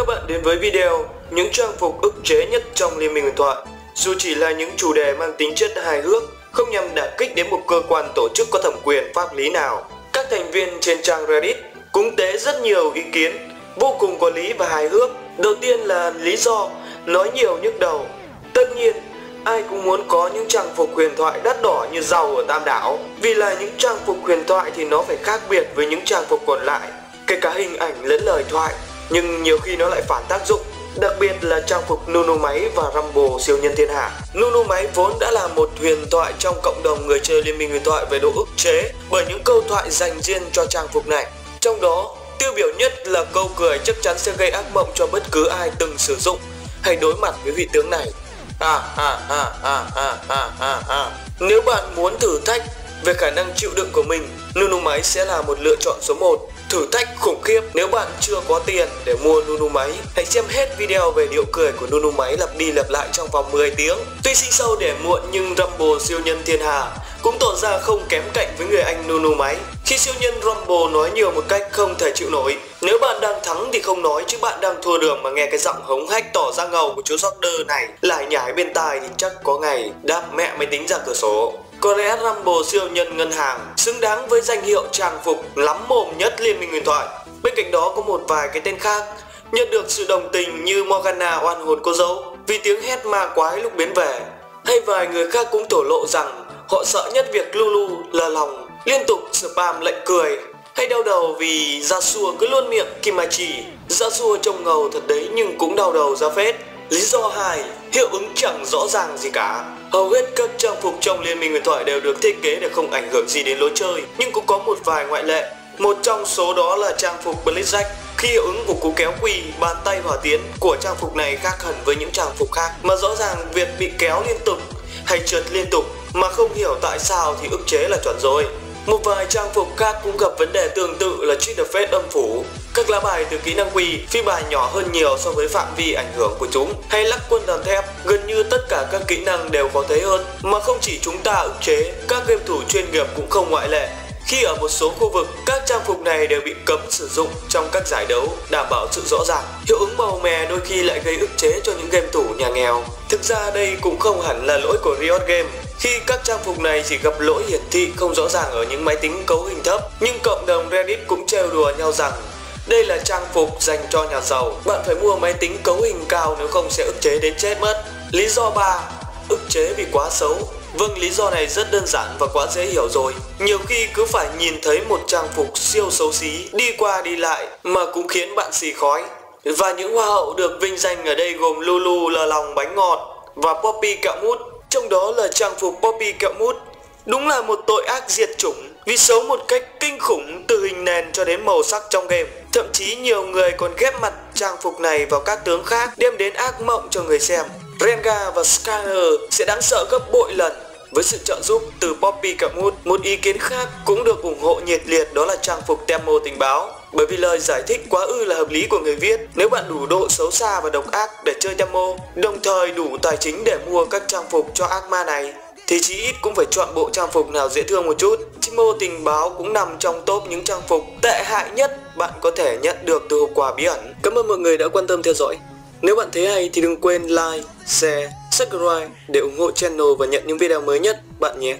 các bạn đến với video những trang phục ức chế nhất trong Liên minh huyền thoại. Dù chỉ là những chủ đề mang tính chất hài hước, không nhằm đả kích đến một cơ quan tổ chức có thẩm quyền pháp lý nào. Các thành viên trên trang Reddit cũng tế rất nhiều ý kiến, vô cùng có lý và hài hước. Đầu tiên là lý do nói nhiều nhức đầu. Tất nhiên, ai cũng muốn có những trang phục huyền thoại đắt đỏ như giàu ở Tam Đảo. Vì là những trang phục huyền thoại thì nó phải khác biệt với những trang phục còn lại, kể cả hình ảnh lẫn lời thoại. Nhưng nhiều khi nó lại phản tác dụng Đặc biệt là trang phục Nunu Máy và Rumble siêu nhân thiên hạ. Nunu Máy vốn đã là một huyền thoại trong cộng đồng người chơi Liên minh huyền thoại về độ ức chế Bởi những câu thoại dành riêng cho trang phục này. Trong đó, tiêu biểu nhất là câu cười chắc chắn sẽ gây ác mộng cho bất cứ ai từng sử dụng hay đối mặt với vị tướng này. À à à à à à à à Nếu bạn muốn thử thách về khả năng chịu đựng của mình Nunu Máy sẽ là một lựa chọn số 1 Thử thách khủng khiếp. Nếu bạn chưa có tiền để mua Nunu máy, Hãy xem hết video về điệu cười của Nunu máy lặp đi lặp lại trong vòng 10 tiếng. Tuy sinh sâu để muộn nhưng Rumble siêu nhân thiên hà cũng tỏ ra không kém cạnh với người anh Nunu máy khi siêu nhân Rumble nói nhiều một cách không thể chịu nổi, Nếu bạn đang thắng thì không nói chứ bạn đang thua đường mà nghe cái giọng hống hách tỏ ra ngầu của chú Jordan này, lại nhảy bên tai thì chắc có ngày đáp mẹ máy tính ra cửa sổ có lẽ Rumble siêu nhân ngân hàng, xứng đáng với danh hiệu trang phục lắm mồm nhất Liên minh huyền thoại. Bên cạnh đó có một vài cái tên khác, nhận được sự đồng tình như Morgana oan hồn cô dâu vì tiếng hét ma quái lúc biến về. Hay vài người khác cũng thổ lộ rằng họ sợ nhất việc Lulu là lòng liên tục spam lệnh cười hay đau đầu vì Yasuo cứ luôn miệng Kimachi. Yasuo dạ trông ngầu thật đấy nhưng cũng đau đầu ra phết. Lý do 2, hiệu ứng chẳng rõ ràng gì cả. Hầu hết các trang phục trong Liên minh huyền thoại đều được thiết kế để không ảnh hưởng gì đến lối chơi, nhưng cũng có một vài ngoại lệ. Một trong số đó là trang phục Blizzard. Khi hiệu ứng của cú kéo quỳ, bàn tay hỏa tiến của trang phục này khác hẳn với những trang phục khác, mà rõ ràng việc bị kéo liên tục hay trượt liên tục mà không hiểu tại sao thì ức chế là chuẩn rồi. Một vài trang phục khác cũng gặp vấn đề tương tự là Cheat the âm phủ. Các lá bài từ kỹ năng quỳ, phi bài nhỏ hơn nhiều so với phạm vi ảnh hưởng của chúng. Hay lắc quân đòn thép, gần như tất cả các kỹ năng đều có thế hơn. Mà không chỉ chúng ta ức chế, các game thủ chuyên nghiệp cũng không ngoại lệ. Khi ở một số khu vực, các trang phục này đều bị cấm sử dụng trong các giải đấu, đảm bảo sự rõ ràng. Hiệu ứng màu mè đôi khi lại gây ức chế cho những game thủ nhà nghèo. Thực ra đây cũng không hẳn là lỗi của Riot Game, khi các trang phục này chỉ gặp lỗi hiển thị không rõ ràng ở những máy tính cấu hình thấp, nhưng cộng đồng Reddit cũng trêu đùa nhau rằng đây là trang phục dành cho nhà giàu. Bạn phải mua máy tính cấu hình cao nếu không sẽ ức chế đến chết mất. Lý do 3. Ức chế vì quá xấu. Vâng, lý do này rất đơn giản và quá dễ hiểu rồi. Nhiều khi cứ phải nhìn thấy một trang phục siêu xấu xí đi qua đi lại mà cũng khiến bạn xì khói. Và những hoa hậu được vinh danh ở đây gồm Lulu lờ lòng bánh ngọt và Poppy kẹo mút trong đó là trang phục Poppy kẹo mút. Đúng là một tội ác diệt chủng, vì xấu một cách kinh khủng từ hình nền cho đến màu sắc trong game. Thậm chí nhiều người còn ghép mặt trang phục này vào các tướng khác, đem đến ác mộng cho người xem. Rengar và Skyler sẽ đáng sợ gấp bội lần với sự trợ giúp từ Poppy kẹo mút. Một ý kiến khác cũng được ủng hộ nhiệt liệt đó là trang phục Temo tình báo. Bởi vì lời giải thích quá ư là hợp lý của người viết nếu bạn đủ độ xấu xa và độc ác để chơi demo đồng thời đủ tài chính để mua các trang phục cho ác ma này thì chí ít cũng phải chọn bộ trang phục nào dễ thương một chút. Chimo tình báo cũng nằm trong top những trang phục tệ hại nhất bạn có thể nhận được từ hộp quà bí ẩn. Cảm ơn mọi người đã quan tâm theo dõi. Nếu bạn thấy hay thì đừng quên like, share, subscribe để ủng hộ channel và nhận những video mới nhất bạn nhé.